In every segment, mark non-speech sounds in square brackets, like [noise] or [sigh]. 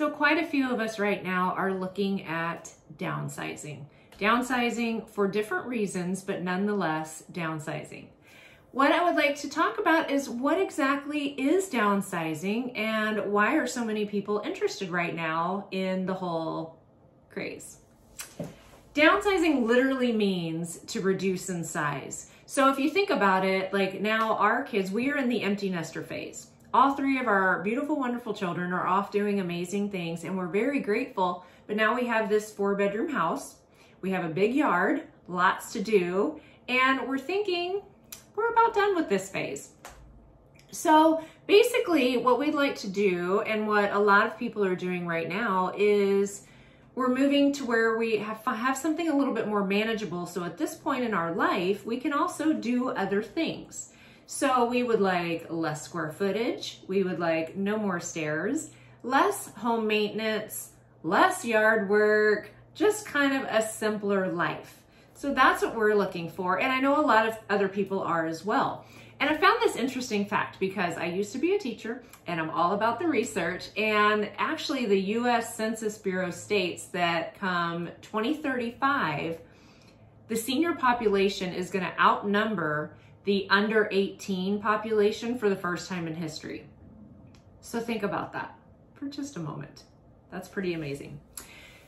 So quite a few of us right now are looking at downsizing. Downsizing for different reasons, but nonetheless downsizing. What I would like to talk about is what exactly is downsizing and why are so many people interested right now in the whole craze. Downsizing literally means to reduce in size. So if you think about it, like now our kids, we are in the empty nester phase. All three of our beautiful, wonderful children are off doing amazing things and we're very grateful. But now we have this four bedroom house. We have a big yard, lots to do. And we're thinking, we're about done with this phase. So basically what we'd like to do and what a lot of people are doing right now is we're moving to where we have, have something a little bit more manageable. So at this point in our life, we can also do other things. So we would like less square footage. We would like no more stairs, less home maintenance, less yard work, just kind of a simpler life. So that's what we're looking for. And I know a lot of other people are as well. And I found this interesting fact because I used to be a teacher and I'm all about the research. And actually, the US Census Bureau states that come 2035, the senior population is going to outnumber the under 18 population for the first time in history. So think about that for just a moment. That's pretty amazing.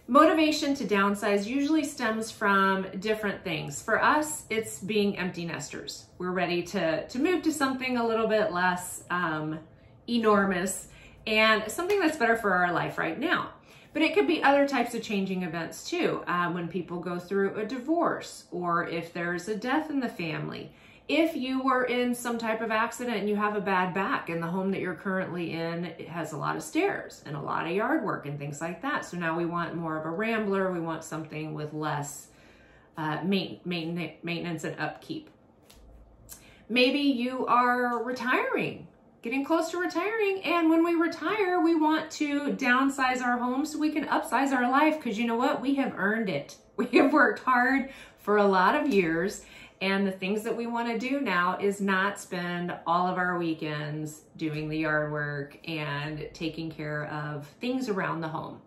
Motivation to downsize usually stems from different things. For us, it's being empty nesters. We're ready to, to move to something a little bit less um, enormous and something that's better for our life right now. But it could be other types of changing events too. Um, when people go through a divorce or if there's a death in the family if you were in some type of accident and you have a bad back and the home that you're currently in it has a lot of stairs and a lot of yard work and things like that. So now we want more of a rambler. We want something with less uh, maintenance and upkeep. Maybe you are retiring, getting close to retiring. And when we retire, we want to downsize our home so we can upsize our life because you know what? We have earned it. [laughs] We have worked hard for a lot of years and the things that we want to do now is not spend all of our weekends doing the yard work and taking care of things around the home,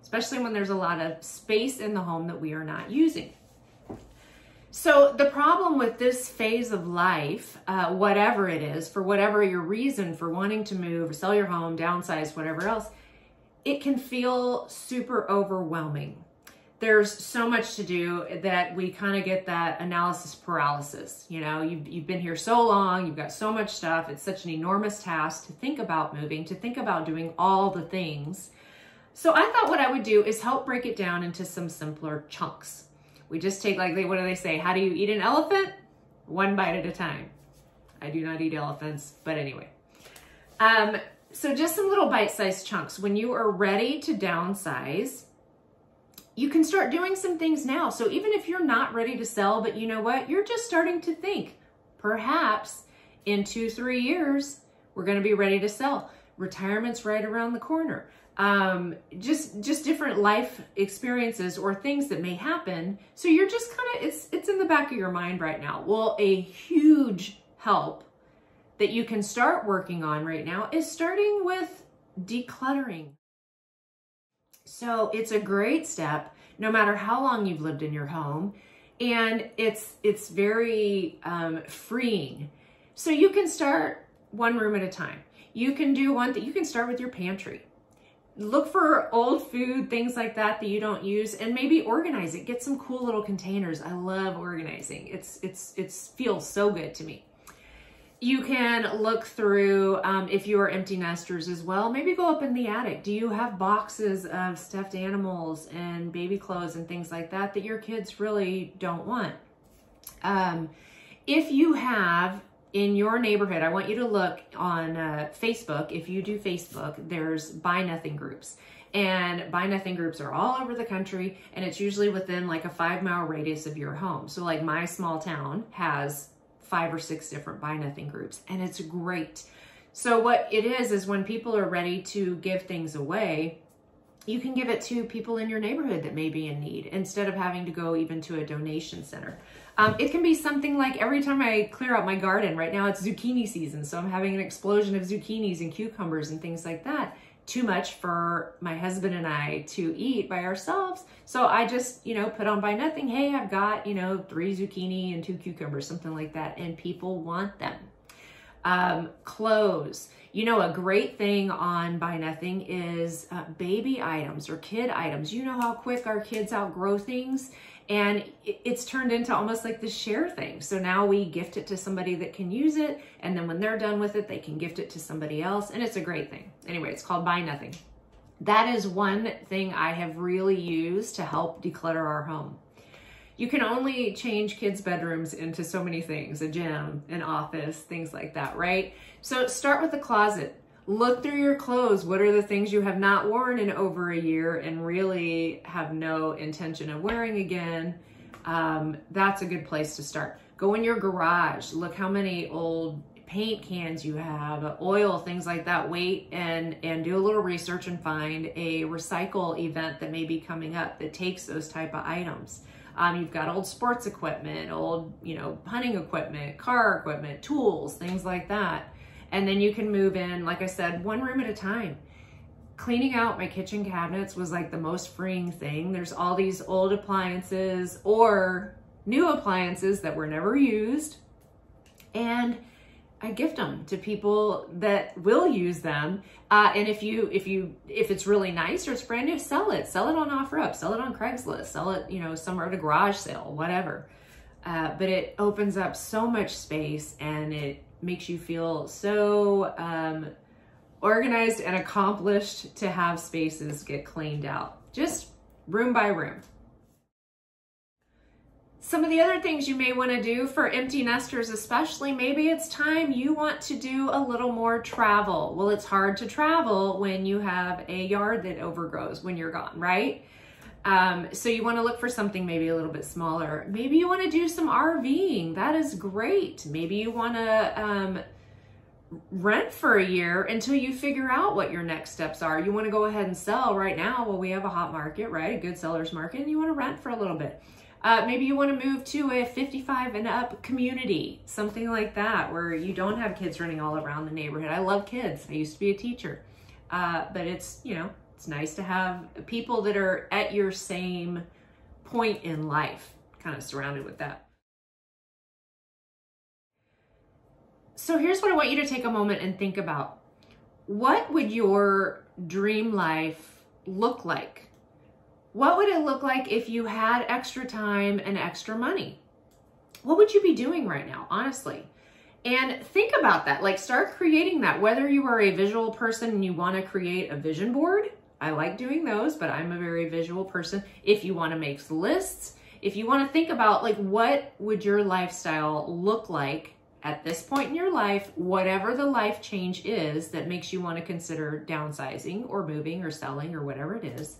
especially when there's a lot of space in the home that we are not using. So the problem with this phase of life, uh, whatever it is, for whatever your reason for wanting to move, sell your home, downsize, whatever else, it can feel super overwhelming there's so much to do that we kind of get that analysis paralysis. You know, you've, you've been here so long, you've got so much stuff. It's such an enormous task to think about moving, to think about doing all the things. So I thought what I would do is help break it down into some simpler chunks. We just take like, they, what do they say? How do you eat an elephant? One bite at a time. I do not eat elephants, but anyway. Um, so just some little bite-sized chunks. When you are ready to downsize, you can start doing some things now. So even if you're not ready to sell, but you know what, you're just starting to think, perhaps in two, three years, we're going to be ready to sell. Retirement's right around the corner. Um, just, just different life experiences or things that may happen. So you're just kind of, it's, it's in the back of your mind right now. Well, a huge help that you can start working on right now is starting with decluttering. So it's a great step, no matter how long you've lived in your home. And it's, it's very um, freeing. So you can start one room at a time. You can do one that you can start with your pantry. Look for old food, things like that that you don't use, and maybe organize it. Get some cool little containers. I love organizing. It's it's it's feels so good to me you can look through um, if you are empty nesters as well. Maybe go up in the attic. Do you have boxes of stuffed animals and baby clothes and things like that that your kids really don't want? Um, if you have in your neighborhood, I want you to look on uh, Facebook. If you do Facebook, there's buy nothing groups. And buy nothing groups are all over the country, and it's usually within like a five mile radius of your home. So, like my small town has five or six different buy nothing groups and it's great. So what it is, is when people are ready to give things away, you can give it to people in your neighborhood that may be in need instead of having to go even to a donation center. Um, it can be something like every time I clear out my garden, right now it's zucchini season, so I'm having an explosion of zucchinis and cucumbers and things like that. Too much for my husband and I to eat by ourselves. So I just, you know, put on Buy Nothing. Hey, I've got, you know, three zucchini and two cucumbers, something like that. And people want them. Um, clothes. You know, a great thing on Buy Nothing is uh, baby items or kid items. You know how quick our kids outgrow things and it's turned into almost like the share thing. So now we gift it to somebody that can use it. And then when they're done with it, they can gift it to somebody else. And it's a great thing. Anyway, it's called Buy Nothing. That is one thing I have really used to help declutter our home. You can only change kids' bedrooms into so many things, a gym, an office, things like that, right? So start with the closet. Look through your clothes. What are the things you have not worn in over a year and really have no intention of wearing again? Um, that's a good place to start. Go in your garage. Look how many old paint cans you have, oil, things like that. Wait and and do a little research and find a recycle event that may be coming up that takes those type of items. Um, you've got old sports equipment, old you know hunting equipment, car equipment, tools, things like that. And then you can move in, like I said, one room at a time. Cleaning out my kitchen cabinets was like the most freeing thing. There's all these old appliances or new appliances that were never used. And I gift them to people that will use them. Uh, and if you, if you, if it's really nice or it's brand new, sell it. Sell it on OfferUp. Sell it on Craigslist. Sell it, you know, somewhere at a garage sale, whatever. Uh, but it opens up so much space and it makes you feel so um, organized and accomplished to have spaces get cleaned out, just room by room. Some of the other things you may want to do for empty nesters especially, maybe it's time you want to do a little more travel. Well, it's hard to travel when you have a yard that overgrows when you're gone, right? Um, so you want to look for something maybe a little bit smaller. Maybe you want to do some RVing. That is great. Maybe you want to um, rent for a year until you figure out what your next steps are. You want to go ahead and sell right now. Well, we have a hot market, right? A good seller's market. And you want to rent for a little bit. Uh, maybe you want to move to a 55 and up community, something like that, where you don't have kids running all around the neighborhood. I love kids. I used to be a teacher. Uh, but it's, you know, it's nice to have people that are at your same point in life, kind of surrounded with that. So here's what I want you to take a moment and think about. What would your dream life look like? What would it look like if you had extra time and extra money? What would you be doing right now, honestly? And think about that. Like, start creating that. Whether you are a visual person and you want to create a vision board, I like doing those, but I'm a very visual person. If you want to make lists, if you want to think about like what would your lifestyle look like at this point in your life, whatever the life change is that makes you want to consider downsizing or moving or selling or whatever it is.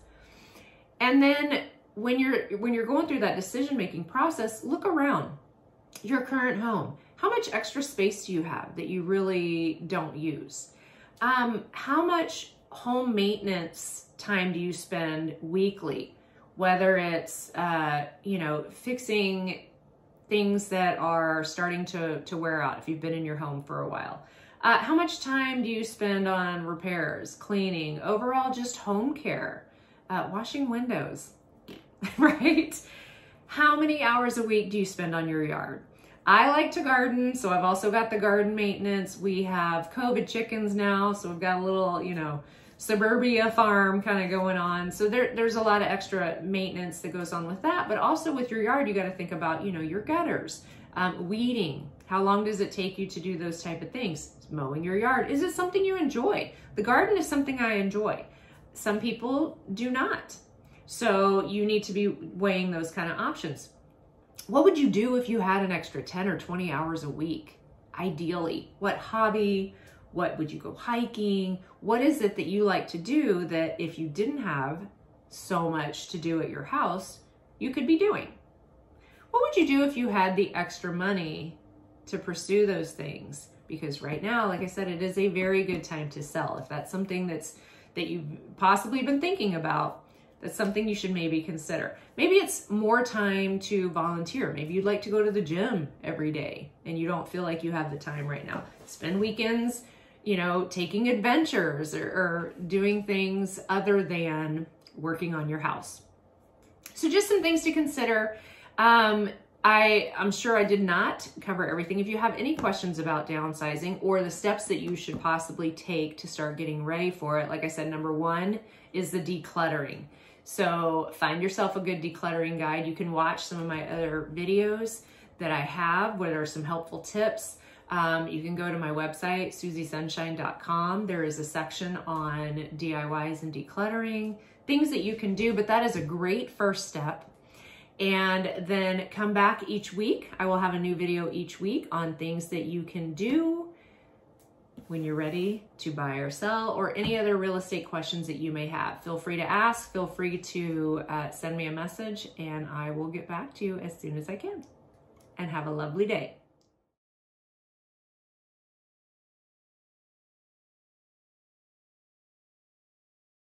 And then when you're when you're going through that decision making process, look around your current home. How much extra space do you have that you really don't use? Um, how much home maintenance time do you spend weekly? Whether it's, uh, you know, fixing things that are starting to, to wear out if you've been in your home for a while. Uh, how much time do you spend on repairs, cleaning, overall just home care, uh, washing windows, [laughs] right? How many hours a week do you spend on your yard? I like to garden, so I've also got the garden maintenance. We have COVID chickens now, so we've got a little, you know, suburbia farm kind of going on. So there, there's a lot of extra maintenance that goes on with that. But also with your yard, you got to think about, you know, your gutters, um, weeding. How long does it take you to do those type of things? Mowing your yard. Is it something you enjoy? The garden is something I enjoy. Some people do not. So you need to be weighing those kind of options. What would you do if you had an extra 10 or 20 hours a week? Ideally, what hobby, what would you go hiking? What is it that you like to do that if you didn't have so much to do at your house, you could be doing? What would you do if you had the extra money to pursue those things? Because right now, like I said, it is a very good time to sell. If that's something that's that you've possibly been thinking about, that's something you should maybe consider. Maybe it's more time to volunteer. Maybe you'd like to go to the gym every day and you don't feel like you have the time right now. Spend weekends you know, taking adventures or, or doing things other than working on your house. So just some things to consider. Um, I, I'm sure I did not cover everything. If you have any questions about downsizing or the steps that you should possibly take to start getting ready for it, like I said, number one is the decluttering. So find yourself a good decluttering guide. You can watch some of my other videos that I have where there are some helpful tips. Um, you can go to my website, suzzysunshine.com. There is a section on DIYs and decluttering, things that you can do, but that is a great first step. And then come back each week. I will have a new video each week on things that you can do when you're ready to buy or sell or any other real estate questions that you may have. Feel free to ask, feel free to uh, send me a message, and I will get back to you as soon as I can. And have a lovely day.